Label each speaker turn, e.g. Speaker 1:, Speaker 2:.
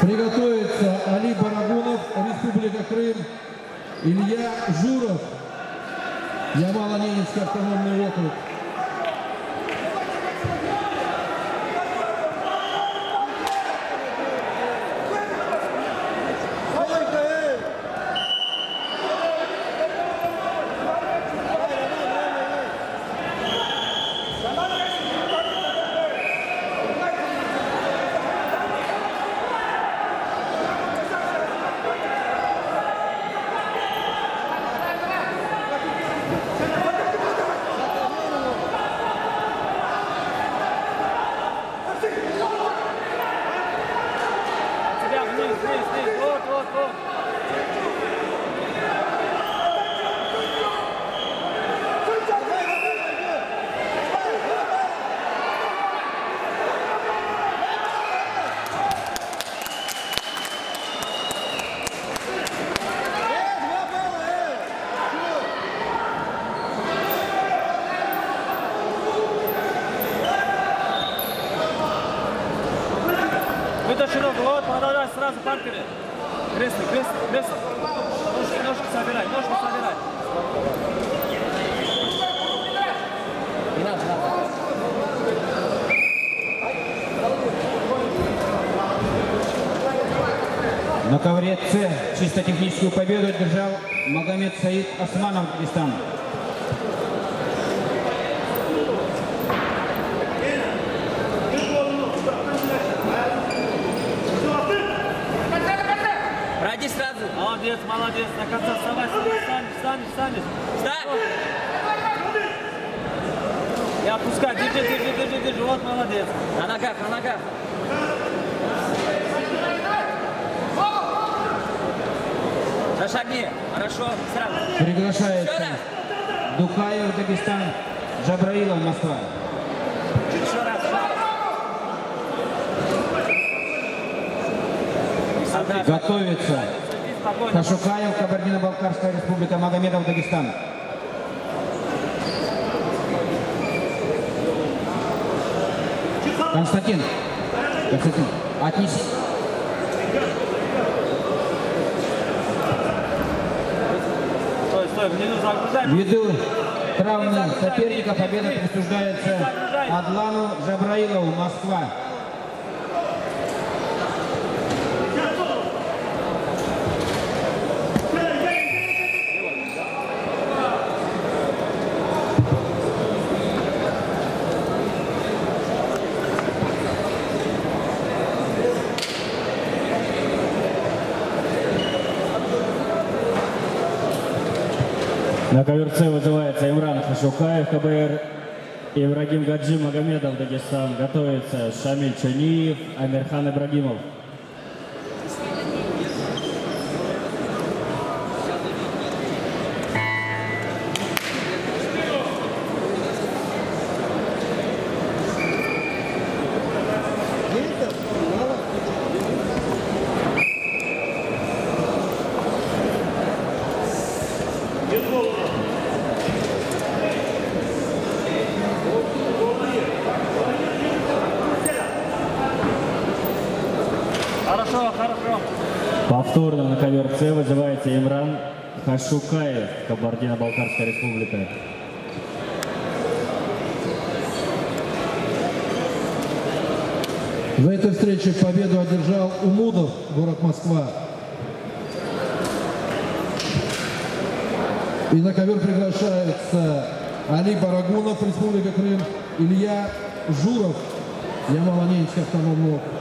Speaker 1: Приготовится Али Барагунов, Республика Крым, Илья Журов, Ямало-Ненецкий автономный округ.
Speaker 2: Тебя вниз, вниз, вниз. Вот, вот, вот. Вытащи ногу, вот, продолжай сразу паркеры. Кресло, кресло, кресло. Ножки, ножки собирай, ножки собирай.
Speaker 3: На ковре С чисто техническую победу одержал Магомед Саид Османов, Дагестан.
Speaker 2: Пройди сразу. Молодец, молодец. До конца вставай, вставай, встанешь, встанешь, встанешь. Встань. И отпускай. Держи, держи, держи, держи. Вот молодец. На ногах, на ногах. Зашагни. Хорошо. Сразу.
Speaker 3: Приглашается. Дукаев, Дагестан, Джабраилов, Москва.
Speaker 2: Еще раз.
Speaker 3: Готовится Хашукаев, Кабардино-Балкарская республика, Магомедов, Дагестан. Константин, Константин, отнеси.
Speaker 2: Стой, стой, внизу загружай.
Speaker 3: Ввиду травмы соперника победа присуждается Адлану Джабраилову, Москва.
Speaker 4: На коверце вызывается Имран Хашукаев, КБР, Ибрагим Гаджи Магомедов, Дагестан. Готовится Шамиль Чаниев, Амирхан Ибрагимов.
Speaker 2: Хорошо, хорошо.
Speaker 4: Повторно на коверце вызывается Имран Хашукаев, Кабардино-Балкарская республика.
Speaker 1: В этой встрече победу одержал Умудов, город Москва. И на ковер приглашается Али Барагунов, Республика Крым, Илья Журов, Ямало-Ненецкий автономный округ.